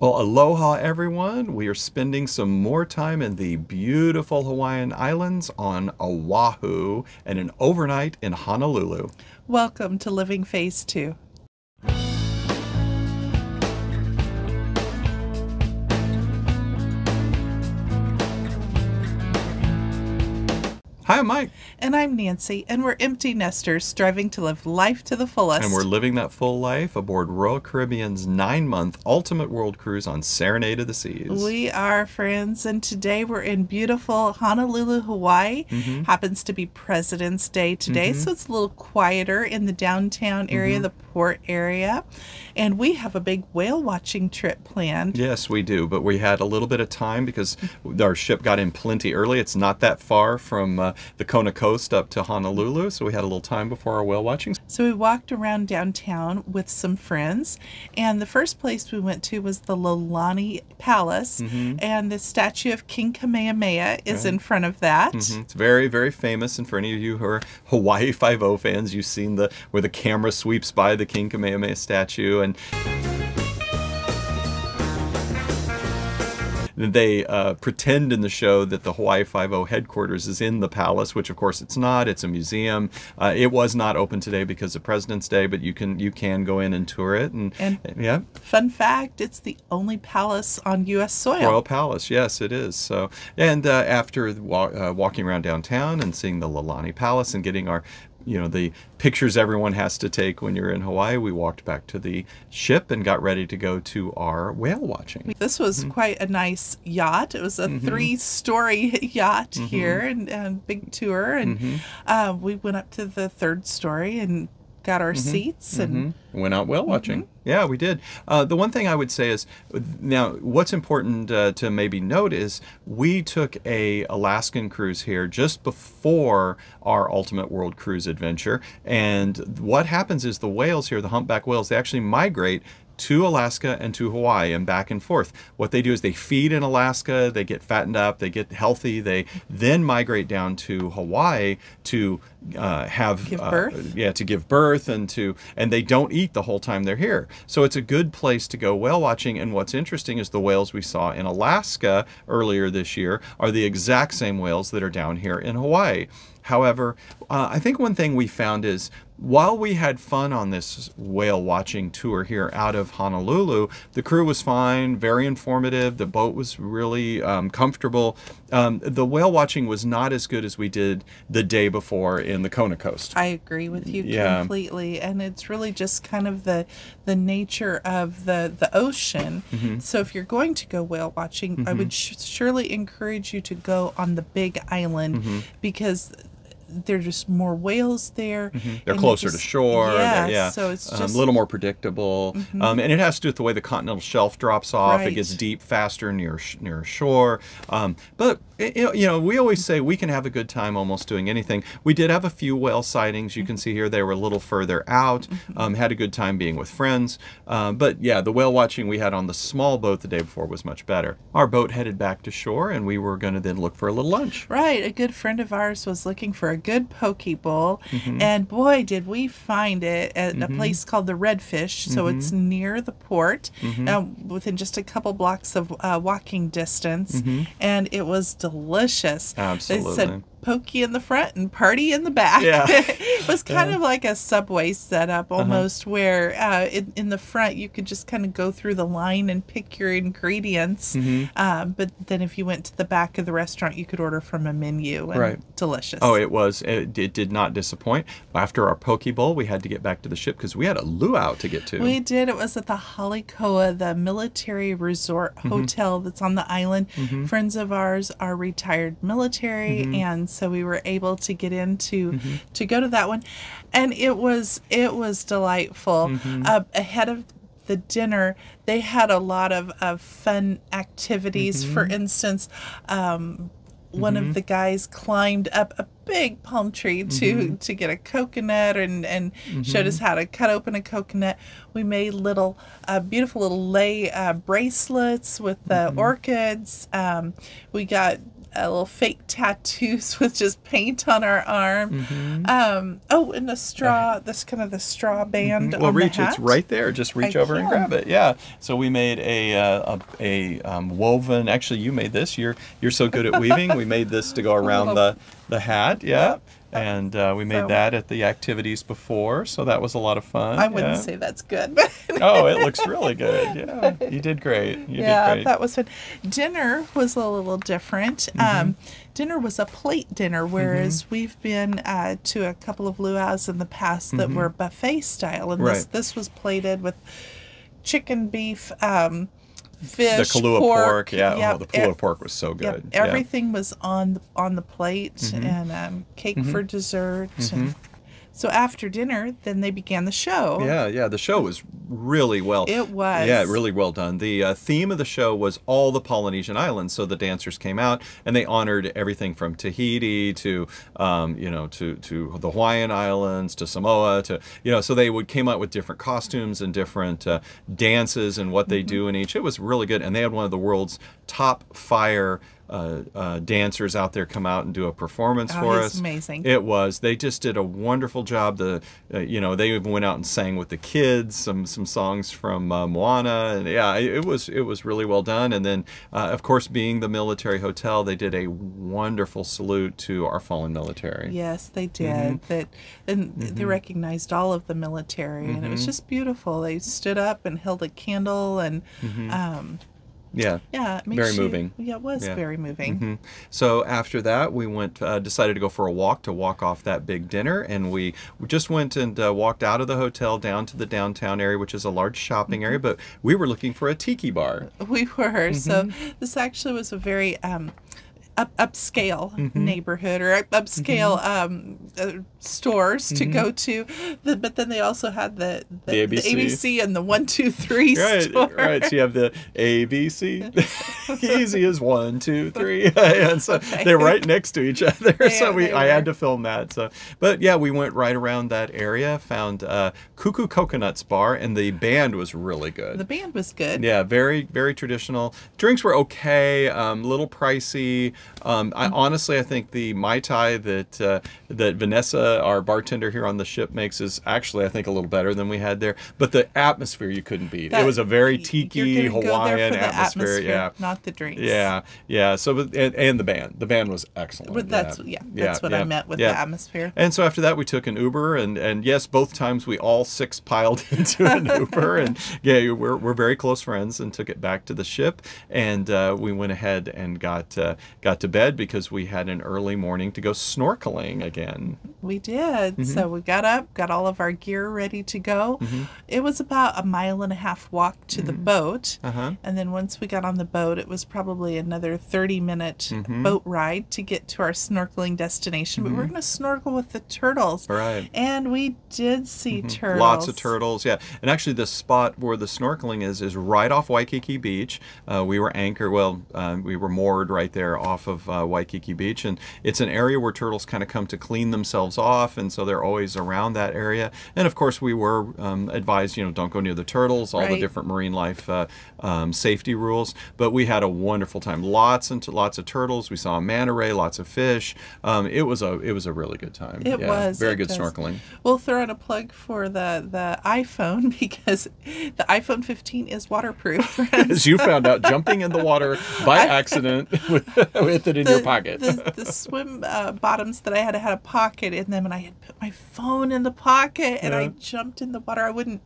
Well, aloha everyone. We are spending some more time in the beautiful Hawaiian Islands on Oahu and an overnight in Honolulu. Welcome to Living Phase 2. Hi, I'm Mike. And I'm Nancy, and we're empty nesters striving to live life to the fullest. And we're living that full life aboard Royal Caribbean's nine month Ultimate World Cruise on Serenade of the Seas. We are friends, and today we're in beautiful Honolulu, Hawaii. Mm-hmm. Happens to be President's Day today, so it's a little quieter in the downtown area, Mm-hmm. the port area. And we have a big whale watching trip planned. Yes, we do, but we had a little bit of time because our ship got in plenty early. It's not that far from uh, the Kona coast up to Honolulu, so we had a little time before our whale watching. So we walked around downtown with some friends, and the first place we went to was the Iolani Palace, Mm-hmm. and the statue of King Kamehameha is in front of that. Mhm. It's very, very famous, and for any of you who are Hawaii Five O fans, you've seen the where the camera sweeps by the King Kamehameha statue, and they uh, pretend in the show that the Hawaii Five O headquarters is in the palace, which of course it's not. It's a museum. Uh, it was not open today because of President's Day, but you can you can go in and tour it, and, And- yeah, Fun fact it's the only palace on U.S. soil. Royal Palace, yes, it is. So, and uh, after uh, walking around downtown and seeing the Iolani Palace and getting our, you know, the pictures everyone has to take when you're in Hawaii, we walked back to the ship and got ready to go to our whale watching. This was Mm-hmm. quite a nice yacht. It was a three story yacht Mm-hmm. here and, and big tour. And uh, we went up to the third story and got our Mm-hmm. seats. And Went out whale watching. Mm-hmm. Yeah, we did. Uh, the one thing I would say is now what's important uh, to maybe note is we took a Alaskan cruise here just before our Ultimate World Cruise adventure, and what happens is the whales here, the humpback whales, they actually migrate to Alaska and to Hawaii and back and forth. What they do is they feed in Alaska, they get fattened up, they get healthy, they then migrate down to Hawaii to uh, have Give uh, birth? yeah to give birth and to and they don't eat the whole time they're here so it's a good place to go whale watching and what's interesting is the whales we saw in alaska earlier this year are the exact same whales that are down here in hawaii however uh, i think one thing we found is while we had fun on this whale watching tour here out of Honolulu, the crew was fine, very informative. The boat was really um, comfortable. Um, the whale watching was not as good as we did the day before in the Kona coast. I agree with you Yeah. completely, and it's really just kind of the the nature of the the ocean. Mm-hmm. So if you're going to go whale watching, I would sh- surely encourage you to go on the Big Island Mm-hmm. because there's just more whales there. They're and you closer to shore. Yeah, yeah. so it's um, just a little more predictable, um, and it has to do with the way the continental shelf drops off. It gets deep faster near near shore. Um, but it- you know, you know, we always say we can have a good time almost doing anything. We did have a few whale sightings. You can see here they were a little further out. Um, had a good time being with friends. Um, but yeah, the whale watching we had on the small boat the day before was much better. Our boat headed back to shore, and we were going to then look for a little lunch. Right. A good friend of ours was looking for a good poke bowl, Mm-hmm. and boy, did we find it at a place called the Redfish. So it's Mm-hmm. near the port, um, within just a couple blocks of uh, walking distance, and it was delicious. Mm-hmm. Absolutely. Pokey in the front and party in the back. Yeah. it was kind of like a subway setup almost, where uh, in, in the front you could just kind of go through the line and pick your ingredients. Mm-hmm. Um, but then if you went to the back of the restaurant, you could order from a menu. And Right. Delicious. Oh, it was. It, it did not disappoint. After our poke bowl, we had to get back to the ship because we had a luau to get to. We did. It was at the Hale Koa, the military resort Mm-hmm. hotel that's on the island. Friends of ours are retired military, Mm-hmm. and so we were able to get into to to go to that one, and it was it was delightful. Mm-hmm. Uh, ahead of the dinner, they had a lot of, of fun activities. For Mm-hmm. instance, um, one of the guys climbed up a big palm tree to Mm-hmm. to get a coconut and and showed us how to cut open a coconut. We made little uh, beautiful little lei uh, bracelets with the Mm-hmm. orchids. Um, we got uh, little fake tattoos with just paint on our arm. Mm-hmm. Um, oh, and the straw, this kind of the straw band Well, on reach. the hat. It's right there. Just reach I over and grab it. Yeah. So we made a uh, a, a um, woven. Actually, you made this. You're you're so good at weaving. we made this to go around the the hat. Yeah. And uh, we made So- that at the activities before, so that was a lot of fun. I wouldn't yeah. say that's good, but Oh, it looks really good. Yeah, you did great. You yeah, did great. that was fun. Dinner was a little different. Mm-hmm. Um, dinner was a plate dinner, whereas we've been uh, to a couple of luau's in the past that were buffet style, and this Mm-hmm. This was plated with chicken, beef, um, fish, the Kalua pork. pork. Yeah. Yep, Oh, the Kalua pork was so Yep, good. Yeah. Mm-hmm. everything was on the on the plate, and um, cake for dessert. And so after dinner, then they began the show. Yeah, yeah. The show was really well. It was. Yeah, really well done. The uh, theme of the show was all the Polynesian islands. So the dancers came out and they honored everything from Tahiti to, um, you know, to to the Hawaiian Islands to Samoa to, you know, so they would came out with different costumes and different uh, dances and what they Mm-hmm. do in each. It was really good, and they had one of the world's top fire. Uh, uh, dancers out there come out and do a performance Oh, for us. amazing. It was. They just did a wonderful job. The, uh, you know, they even went out and sang with the kids some some songs from uh, Moana, and yeah, it, it was it was really well done. And then, uh, of course, being the military hotel, they did a wonderful salute to our fallen military. Yes, they did. Mm-hmm. That and they recognized all of the military, and Mm-hmm. it was just beautiful. They stood up and held a candle, and um, Yeah. yeah, Mm-hmm. Very you- moving. Yeah, it was Yeah. very moving. Mhm. So after that, we went, uh, decided to go for a walk to walk off that big dinner, and we just went and uh, walked out of the hotel down to the downtown area, which is a large shopping area. But we were looking for a tiki bar. We were so. Mm-hmm. This actually was a very um, up upscale Mm-hmm. neighborhood or up- upscale um, uh, stores to go to. The, but then they also had the the, Mm-hmm. The the ABC. ABC and the one two three Right, store. right. So you have the A, B, C. Easy as one, two, three, and so Okay. they're right next to each other. so we, I had to film that. So, but yeah, we went right around that area, found uh, Cuckoo Coconuts Bar, and the band was really good. The band was good. Yeah, very very traditional. Drinks were okay, um, little pricey. Um, I honestly I think the mai tai that uh, that Vanessa, our bartender here on the ship, makes is actually I think a little better than we had there. But the atmosphere you couldn't beat. it was a very tiki gonna go there Hawaiian the atmosphere. Yeah. not the drinks. Yeah, yeah. So, but- and, and the band, the band was excellent. But that's yeah, Yeah, that's what I yeah, meant with yeah. the atmosphere. And so after that, we took an Uber, and and yes, both times we all six piled into an Uber, and yeah, we're we're very close friends, and took it back to the ship, and uh, we went ahead and got uh, got to bed because we had an early morning to go snorkeling again. We did. Mm-hmm. So we got up, got all of our gear ready to go. It was about a mile and a half walk to the boat. Uh-huh. And then once we got on the boat, it was probably another 30 minute Mm-hmm. boat ride to get to our snorkeling destination. But we're going to snorkel with the turtles. Right. And we did see turtles. Mm-hmm. Lots of turtles, yeah. And actually, the spot where the snorkeling is is right off Waikiki Beach. Uh, we were anchored, well, uh, we were moored right there off of uh, Waikiki Beach, and it's an area where turtles kind of come to clean themselves off, and so they're always around that area. And of course, we were um, advised, you know, don't go near the turtles, all the different marine life uh, um, safety rules. But we had a wonderful time. Lots and lots of turtles. We saw a manta ray, lots of fish. Um, it was a it was a really good time. It Yeah, was. very good does. snorkeling. We'll throw in a plug for the, the iPhone because the iPhone 15 is waterproof. as you found out jumping in the water by accident with, with it in your pocket. The, the swim uh, bottoms that I had had a pocket in them, and I had put my phone in the pocket, and I jumped in the water. I wouldn't.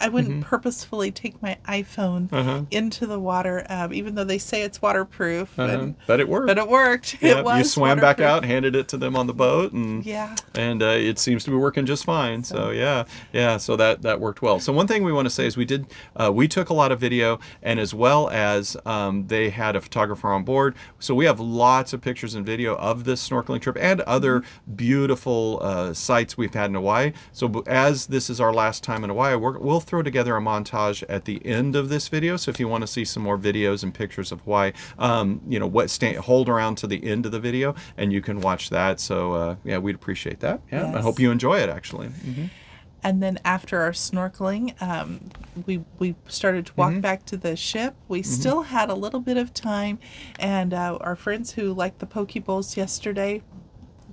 I wouldn't purposefully take my iPhone Mm-hmm. Uh-huh. into the water, um, even though they say it's waterproof. Uh-huh. and- but it worked. but it worked. Yeah, it was. you swam back out, handed it to them on the boat, and Yeah. and uh, it seems to be working just fine. So yeah, yeah. So that that worked well. So one thing we want to say is we did uh, we took a lot of video, and as well as um, they had a photographer on board. So we have lots of pictures and video of this snorkeling trip and other beautiful uh, sights we've had in Hawaii. So as this is our last time in Hawaii, we're, we'll throw together a montage at the end of this video. So if you want to see some more videos and pictures of why, um, you know what, stay, hold around to the end of the video, and you can watch that. So uh, yeah, we'd appreciate that. Yeah, I hope you enjoy it. Actually. Mhm. And then after our snorkeling, um, we we started to walk back to the ship. We still had a little bit of time, and uh, our friends who liked the poke bowls yesterday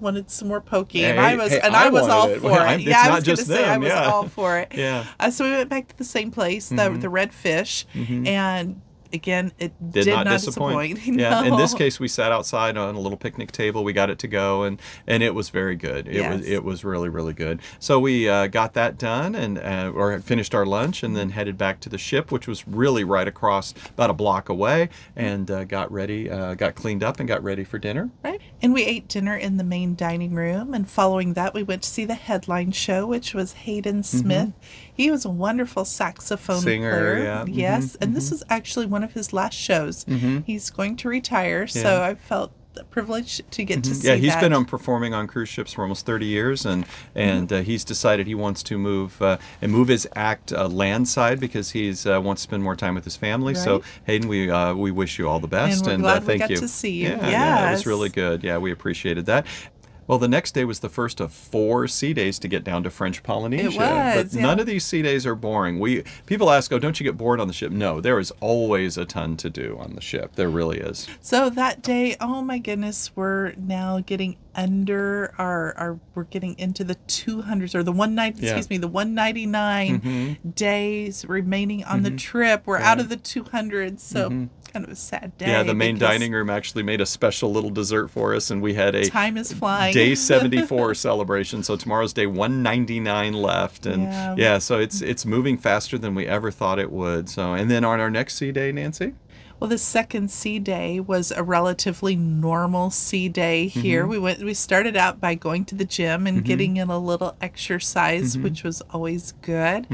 wanted some more poke, and I was hey, and I I, was all it. for Well, it. Yeah, I was going to say I was yeah. all for it. Yeah. Mm-hmm. Uh, so we went back to the same place, the the red fish, and again, it did, did, not, not, disappoint. disappoint. Yeah, in this case, we sat outside on a little picnic table. We got it to go, and and it was very good. It was Yes. it was really really good. So we uh, got that done, and uh, or finished our lunch, and then headed back to the ship, which was really right across about a block away, and uh, got ready, uh, got cleaned up, and got ready for dinner. Right. And we ate dinner in the main dining room. And following that, we went to see the headline show, which was Hayden Smith. He was a wonderful saxophone Mm-hmm. Singer, player. yeah. Yes. And this was actually one of his last shows. He's going to retire. So I felt privileged to get to see him. Yeah, he's that. been um, performing on cruise ships for almost 30 years, and and uh, he's decided he wants to move uh, and move his act uh, landside because he's uh, wants to spend more time with his family. So Right. Hayden, we uh, we wish you all the best, and glad uh, thank you. to see you. Yeah, yeah, it was really good. Yeah, we appreciated that. Well, the next day was the first of four sea days to get down to French Polynesia. It was, but yeah. none of these sea days are boring. We people ask, "Oh, don't you get bored on the ship?" No, there is always a ton to do on the ship. There really is. So that day, oh my goodness, we're now getting under our, our we're getting into the 200s or the 190 Yeah. excuse me the 199 Mhm. days remaining on the trip we're out of the 200s so kind of a sad day Mm-hmm. Yeah, the main dining room actually made a special little dessert for us, and we had a time is flying day 74 celebration. So tomorrow's day 199 left, and Yeah. yeah. so it's it's moving faster than we ever thought it would. So, and then on our next sea day, Nancy. Well, the second sea day was a relatively normal sea day here. Mm-hmm. We went. We started out by going to the gym and getting in a little exercise, Mm-hmm. which was always good.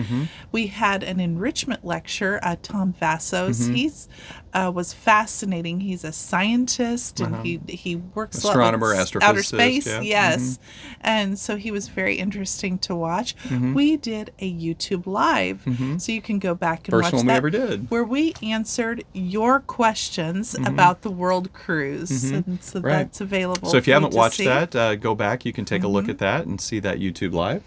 We had an enrichment lecture. Uh, Tom Vassos. Mm-hmm. He's uh, was fascinating. He's a scientist and he he works a lot with Uh-huh. Astronomer, astrophysicist, outer space. yeah. Mm-hmm. Yes, and so he was very interesting to watch. We did a YouTube live, so you can go back and Mm-hmm. First watch one we that ever did. where we answered your questions about the world cruise. And so Mm-hmm. Right. that's available. So if you haven't watched see. Mm-hmm. that, uh, go back. You can take a look at that and see that YouTube live.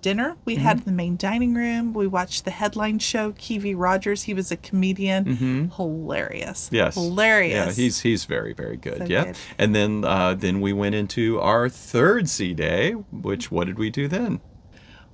Dinner we had the main dining room, we watched the headline show. Kiwi Rogers, he was a comedian. Hilarious. Mm-hmm. Yes. Hilarious. Yeah, he's he's very very good. So yeah. good. And then uh, then we went into our third sea day, which what did we do then?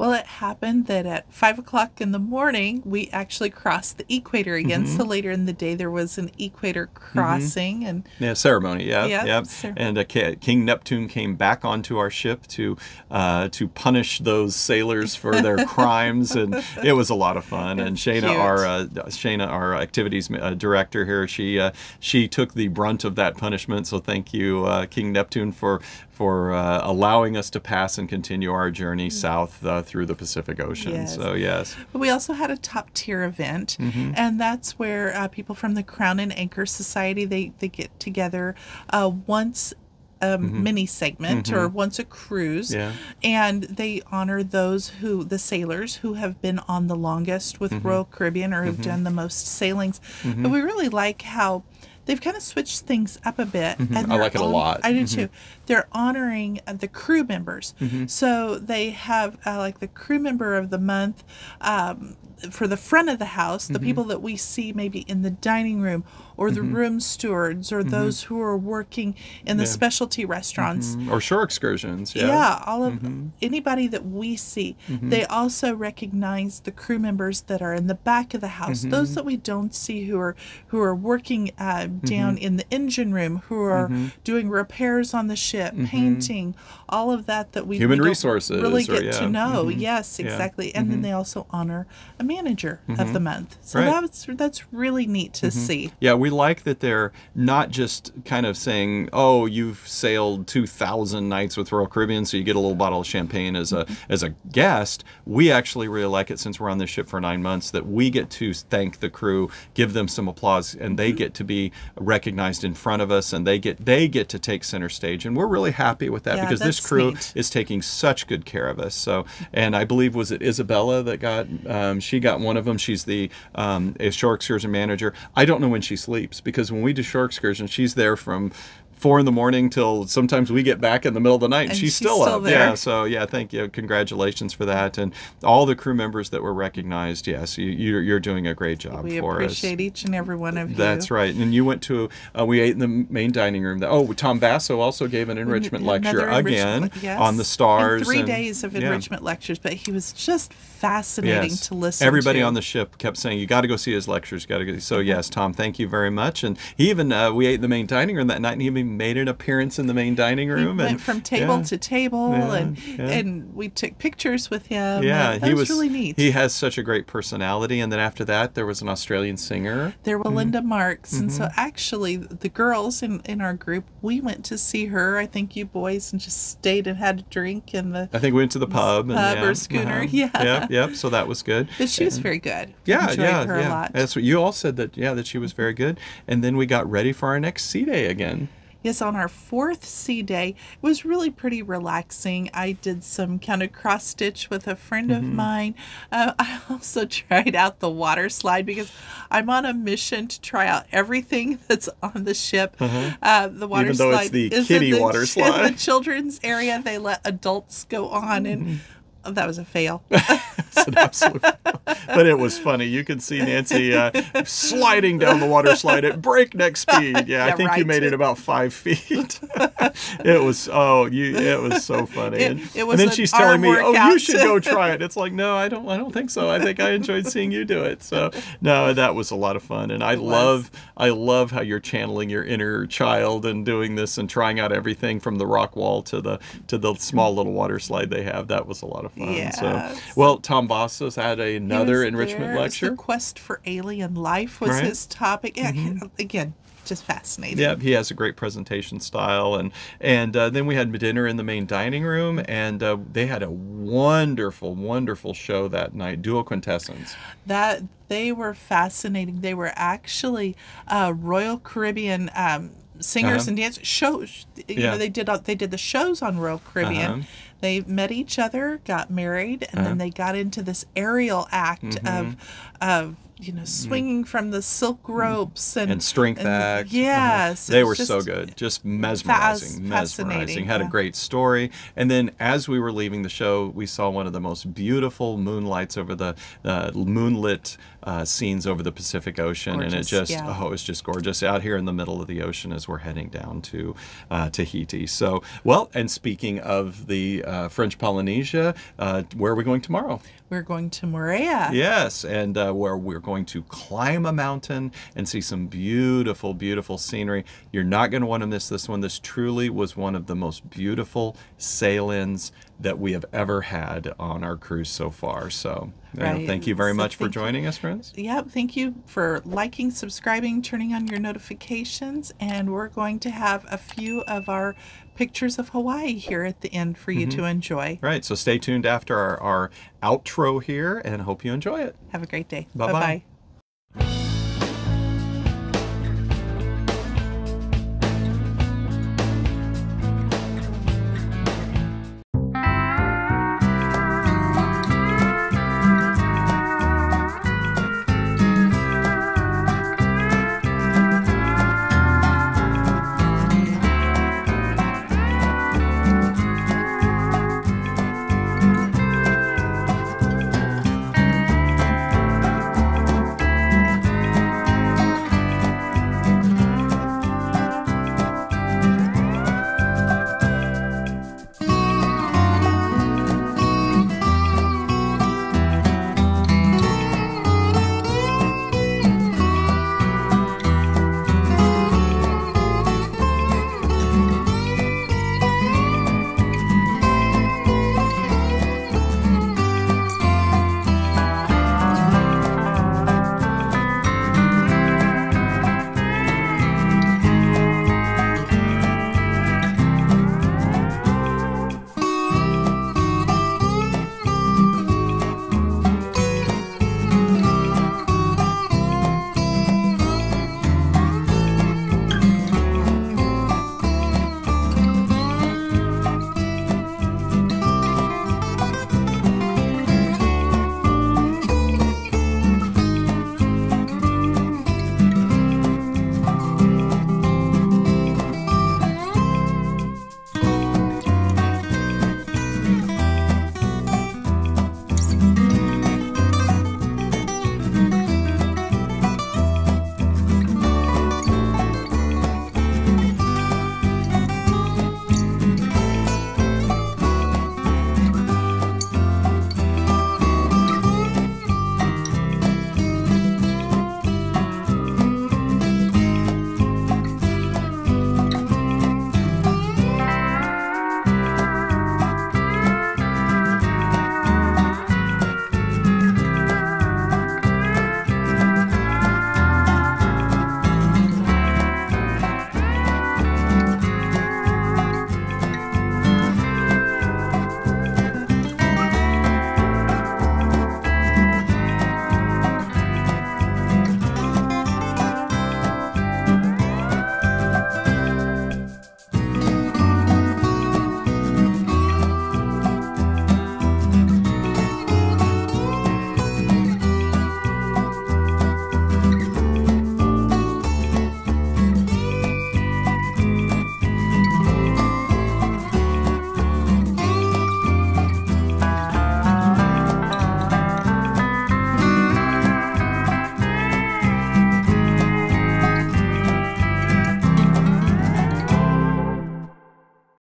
Well, it happened that at five o'clock in the morning, we actually crossed the equator again. Mm-hmm. So later in the day, there was an equator crossing, and Yeah, ceremony. Yeah, Yeah, yeah. And uh, King Neptune came back onto our ship to uh, to punish those sailors for their crimes, and it was a lot of fun. and It's Shayna, cute. our uh, Shayna, our activities uh, director here, she uh, she took the brunt of that punishment. So thank you, uh, King Neptune, for for uh, allowing us to pass and continue our journey south uh, through the Pacific Ocean. Yes. So yes. But we also had a top tier event, Mm-hmm. and that's where uh, people from the Crown and Anchor Society they they get together uh, once a mini segment or once a cruise, Mm-hmm. Yeah. and they honor those who the sailors who have been on the longest with Mm-hmm. Royal Caribbean or have done the most sailings. But we really like how. They've kind of switched things up a bit. Mm-hmm. I like it a hon- lot. Mm-hmm. I do too. They're honoring the crew members. So they have uh, like the crew member of the month um, for the front of the house, Mm-hmm. the people that we see maybe in the dining room or the room stewards or those who are working in the Mm-hmm. Yeah. specialty restaurants. Or shore excursions. Yeah. Yeah, all of Mm-hmm. anybody that we see. They also recognize the crew members that are in the back of the house, Mm-hmm. those that we don't see who are who are working uh, down Mm-hmm. in the engine room, who are doing repairs on the ship, painting, all of that that we Mm-hmm. Human we don't resources really or- get yeah. to know. Yes. Mm-hmm. exactly. And then they also honor a manager of the month. So Right. Mm-hmm. that's that's really neat to see. Yeah, we like that they're not just kind of saying, "Oh, you've sailed 2,000 nights with Royal Caribbean, so you get a little bottle of champagne as a as a guest." We actually really like it since we're on this ship for nine months that we get to thank the crew, give them some applause, and they get to be recognized in front of us, and they get they get to take center stage, and we're really happy with that Yeah, because this crew neat. is taking such good care of us. So, and I believe was it Isabella that got um, she got one of them. She's the um, a shore excursion manager. I don't know when she sleeps because when we do shore excursions, she's there from four in the morning till sometimes we get back in the middle of the night and, And she's, she's still, still up. there. Yeah. So yeah, thank you. Congratulations for that, and all the crew members that were recognized. Yes, you, you're, you're doing a great job We for us. appreciate each and every one of you. That's right. And you went to, uh, we ate in the main dining room. Oh, Tom Vassos also gave an enrichment lecture Another again yes. on the stars. And three and- days of yeah. enrichment lectures, but he was just fascinating Yes. to listen to. Everybody to. on the ship kept saying, "You got to go see his lectures. Got to go." So yes, Tom, thank you very much. And he even uh, we ate in the main dining room that night, and he even made an appearance in the main dining room. went and from table yeah. to table, Yeah, and yeah. and we took pictures with him. Yeah, that he was, was really neat. He has such a great personality. And then after that, there was an Australian singer. there were Linda Marks, and Mm-hmm. so actually the girls in in our group, we went to see her. I think you boys and just stayed and had a drink in the. I think we went to the pub. And, Pub or yeah, schooner, uh-huh. yeah. Yep, yep. So that was good. But she was very good. Yeah, yeah, her yeah. a lot. That's what you all said that. Yeah, that she was very good. And then we got ready for our next sea day again. Yes, on our fourth sea day, it was really pretty relaxing. I did some kind of cross stitch with a friend Mm-hmm. of mine. Uh, I also tried out the water slide because I'm on a mission to try out everything that's on the ship. Uh, the water. Even though slide it's the is kiddie in water slide. Mm-hmm. the children's area. They let adults go on, and oh, that was a fail. It's an absolute, but it was funny. You can see Nancy uh, sliding down the water slide at breakneck speed. Yeah, I Yeah, think you made it about five feet. it was oh, you it was so funny. It- and, it was and then an she's telling me, "Oh, you should go try it." It's like, no, I don't. I don't think so. I think I enjoyed seeing you do it. So no, that was a lot of fun, and I was. love I love how you're channeling your inner child and doing this and trying out everything from the rock wall to the to the small little water slide they have. That was a lot of fun. Yeah, So so- well, Tom Vassos had He another enrichment there. Lecture. The quest for alien life was Right. Mm-hmm. his topic. Yeah, Again, just fascinating. Yeah, he has a great presentation style, and and uh, then we had dinner in the main dining room, and uh, they had a wonderful, wonderful show that night. Dual quintessence. that they were fascinating. They were actually uh, Royal Caribbean um, singers Uh-huh. and dancers. Shows, you Yeah. know, they did they did the shows on Royal Caribbean. Uh-huh. They met each other, got married, and Uh-huh. then they got into this aerial act Mm-hmm. of of you know swinging from the silk ropes and Mm. and strength act. Yes, Uh-huh. they were so good, just mesmerizing, mesmerizing. Had a great story, and then as we were leaving the show, we saw one of the most beautiful moonlights over the uh, moonlit uh, scenes over the Pacific Ocean, and it just yeah. oh, it was just gorgeous out here in the middle of the ocean as we're heading down to uh, Tahiti. So well, and speaking of the uh, French Polynesia, uh, where are we going tomorrow? We're going to Moorea. Yes, and uh, where we're going to climb a mountain and see some beautiful, beautiful scenery. You're not going to want to miss this one. This truly was one of the most beautiful sail-ins that we have ever had on our cruise so far. So, Right. thank you very So much for thank you. joining us, friends. Yep. thank you for liking, subscribing, turning on your notifications, and we're going to have a few of our pictures of Hawaii here at the end for you Mm-hmm. to enjoy. Right, so stay tuned after our, our outro here and hope you enjoy it. Have a great day. Bye-bye. Bye-bye.